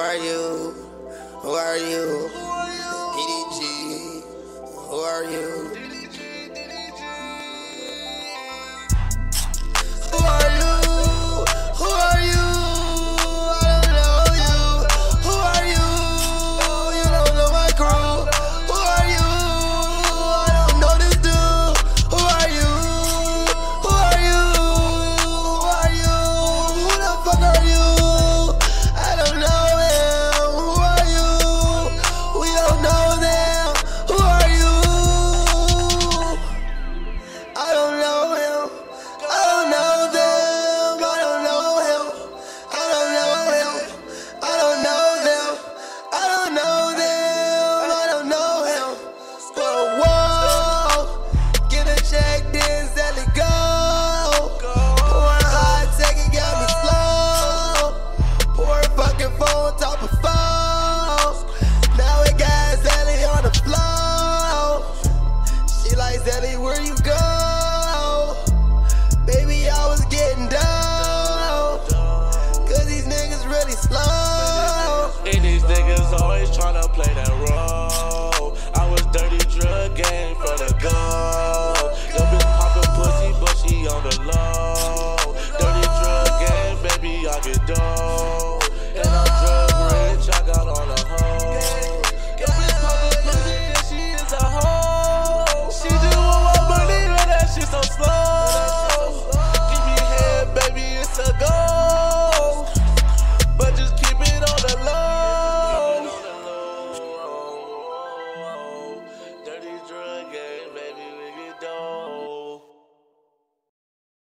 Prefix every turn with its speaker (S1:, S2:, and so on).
S1: are you? Who are you? Who are you? P D G. Who are you?
S2: tryna play that role. I was dirty drug game for the gold. Your bitch poppin' pussy, but she on the low. Dirty drug game, baby, I get dope.